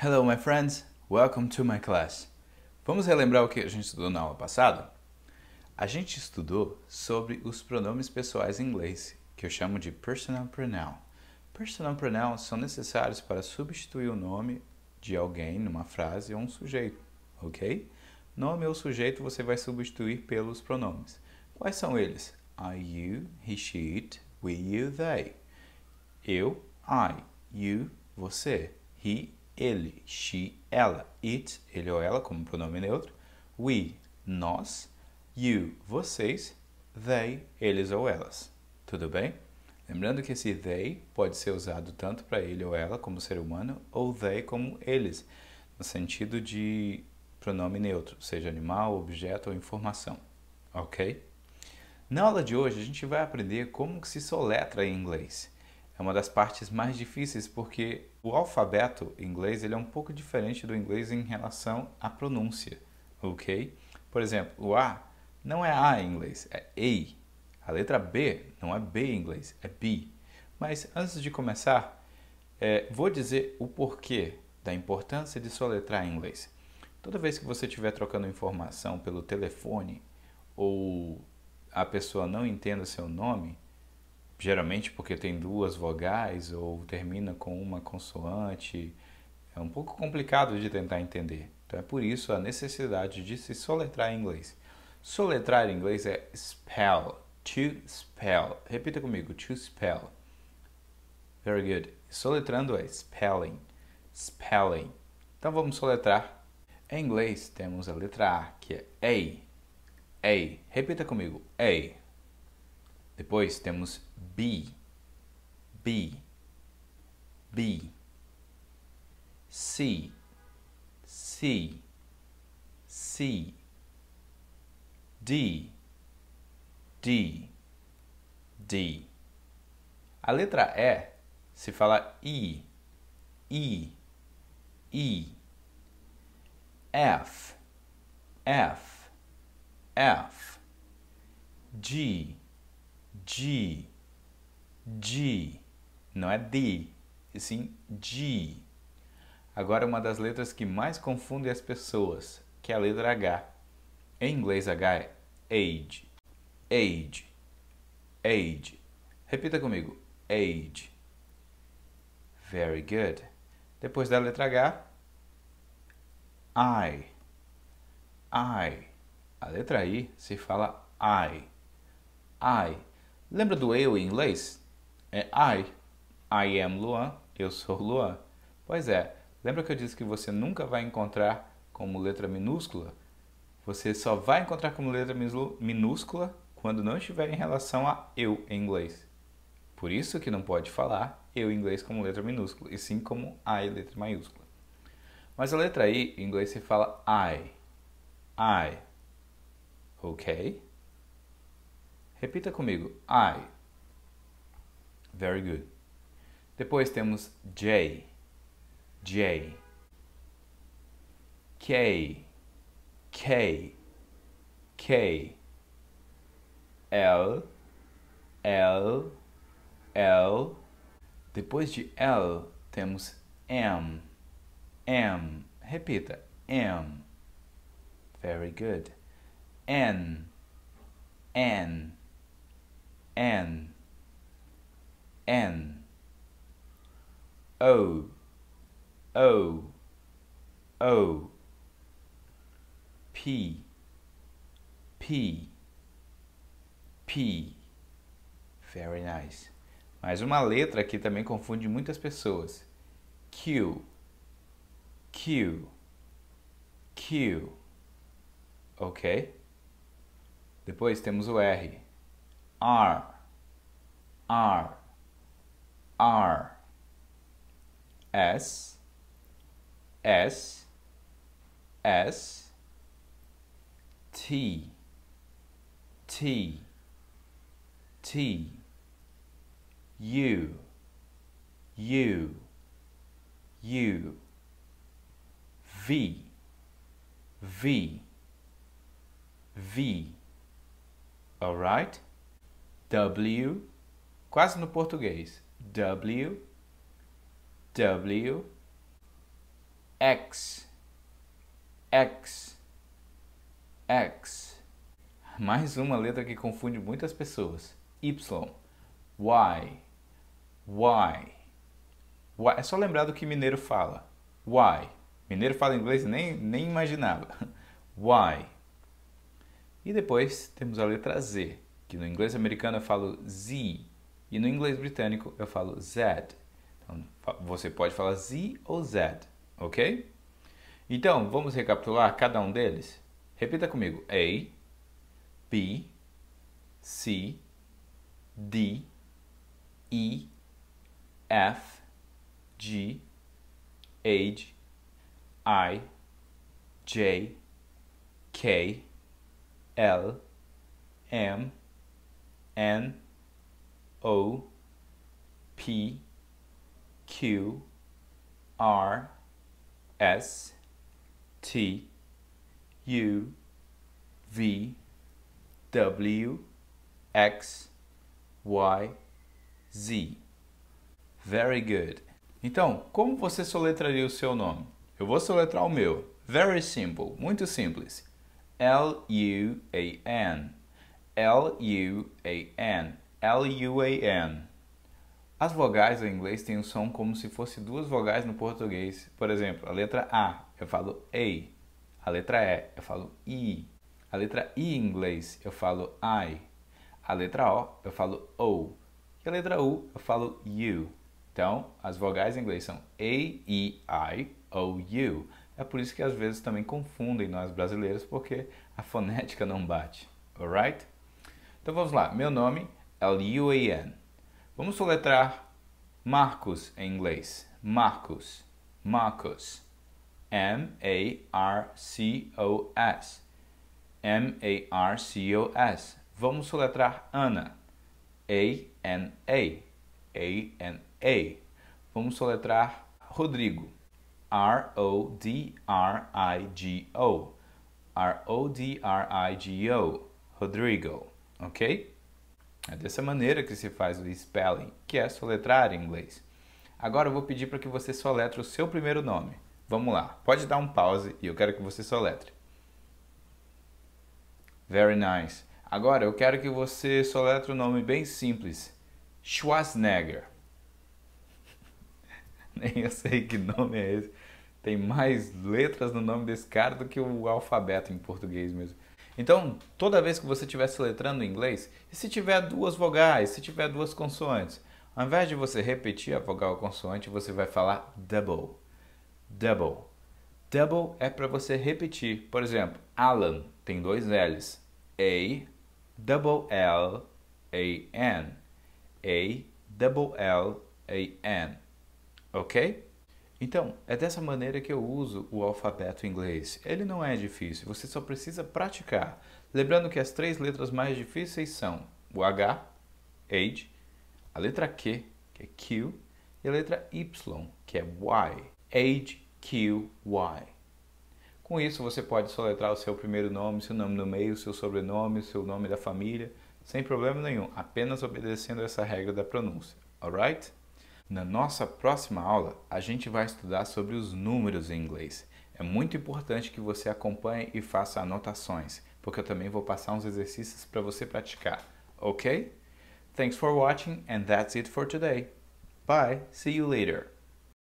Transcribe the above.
Hello, my friends. Welcome to my class. Vamos relembrar o que a gente estudou na aula passada? A gente estudou sobre os pronomes pessoais em inglês, que eu chamo de personal pronoun. Personal pronouns são necessários para substituir o nome de alguém numa frase ou um sujeito, ok? Nome ou sujeito você vai substituir pelos pronomes. Quais são eles? I, you, he, she, it, we, you, they. Eu, I, you, você, he, ele, she, ela, it, ele ou ela como pronome neutro, we, nós, you, vocês, they, eles ou elas. Tudo bem? Lembrando que esse they pode ser usado tanto para ele ou ela como ser humano, ou they como eles, no sentido de pronome neutro, seja animal, objeto ou informação. Ok? Na aula de hoje a gente vai aprender como se soletra em inglês. É uma das partes mais difíceis porque o alfabeto inglês ele é um pouco diferente do inglês em relação à pronúncia, ok? Por exemplo, o A não é A em inglês, é A. A letra B não é B em inglês, é B. Mas antes de começar, é, vou dizer o porquê da importância de soletrar em inglês. Toda vez que você estiver trocando informação pelo telefone ou a pessoa não entenda seu nome, geralmente porque tem duas vogais ou termina com uma consoante. É um pouco complicado de tentar entender. Então é por isso a necessidade de se soletrar em inglês. Soletrar em inglês é spell, to spell. Repita comigo, to spell. Very good. Soletrando é spelling, spelling. Então vamos soletrar. Em inglês temos a letra A, que é A. A. Repita comigo, A. Depois temos B, B, B, C, C, C, D, D, D. A letra E se fala I, I, I. F, F, F, G, G, G, não é D, e sim G. Agora uma das letras que mais confunde as pessoas, que é a letra H. Em inglês H é age, age, age. Repita comigo, age. Very good. Depois da letra H, I, I. A letra I se fala I, I. Lembra do eu em inglês? É I. I am Luan. Eu sou Luan. Pois é. Lembra que eu disse que você nunca vai encontrar como letra minúscula? Você só vai encontrar como letra minúscula quando não estiver em relação a eu em inglês. Por isso que não pode falar eu em inglês como letra minúscula, e sim como I, letra maiúscula. Mas a letra I em inglês se fala I. I. Ok? Repita comigo. I. Very good. Depois temos J. J. K. K. K. L. L. L. Depois de L temos M. M. Repita. M. Very good. N. N. N N. O. O. O. P. P. P. Very nice. Mais uma letra que também confunde muitas pessoas. Q. Q. Q. Ok? Depois temos o R. R, R, R, S, S, S, T, T, T, U, U, U, V, V, V. All right? W, quase no português. W, W, X, X, X. Mais uma letra que confunde muitas pessoas. Y, Y, Y. É só lembrar do que mineiro fala. Y. Mineiro fala inglês nem, nem imaginava. Y. E depois temos a letra Z, que no inglês americano eu falo Z e no inglês britânico eu falo Z. Então, você pode falar Z ou Z, ok? Então, vamos recapitular cada um deles? Repita comigo. A, B, C, D, E, F, G, H, I, J, K, L, M, N, O, P, Q, R, S, T, U, V, W, X, Y, Z. Very good. Então, como você soletraria o seu nome? Eu vou soletrar o meu. Very simple, muito simples. L-U-A-N. L-U-A-N. L-U-A-N. As vogais em inglês têm um som como se fosse duas vogais no português. Por exemplo, a letra A, eu falo A. A letra E, eu falo I. A letra I em inglês, eu falo I. A letra O, eu falo O. E a letra U, eu falo U. Então, as vogais em inglês são A, E, I, O, U. É por isso que às vezes também confundem nós brasileiros, porque a fonética não bate. Alright? Então vamos lá. Meu nome L-U-A-N. Vamos soletrar Marcos em inglês. Marcos. Marcos. M-A-R-C-O-S. M-A-R-C-O-S. Vamos soletrar Ana. A-N-A. A-N-A. Vamos soletrar Rodrigo. R-O-D-R-I-G-O. R-O-D-R-I-G-O. Rodrigo. Ok? É dessa maneira que se faz o spelling, que é soletrar em inglês. Agora eu vou pedir para que você soletre o seu primeiro nome. Vamos lá, pode dar um pause e eu quero que você soletre. Very nice. Agora eu quero que você soletre um nome bem simples. Schwarzenegger. Nem eu sei que nome é esse. Tem mais letras no nome desse cara do que o alfabeto em português mesmo. Então, toda vez que você estiver soletrando em inglês, e se tiver duas vogais, se tiver duas consoantes, ao invés de você repetir a vogal consoante, você vai falar double. Double. Double é para você repetir. Por exemplo, Alan tem dois L's. A, double L, A, N. A, double L, A, N. Ok? Então, é dessa maneira que eu uso o alfabeto inglês. Ele não é difícil, você só precisa praticar. Lembrando que as três letras mais difíceis são o H, age, a letra Q, que é Q, e a letra Y, que é Y. Age, Q, Y. Com isso, você pode soletrar o seu primeiro nome, seu nome no meio, seu sobrenome, seu nome da família, sem problema nenhum, apenas obedecendo essa regra da pronúncia. Alright? Na nossa próxima aula, a gente vai estudar sobre os números em inglês. É muito importante que você acompanhe e faça anotações, porque eu também vou passar uns exercícios para você praticar, ok? Thanks for watching and that's it for today. Bye, see you later.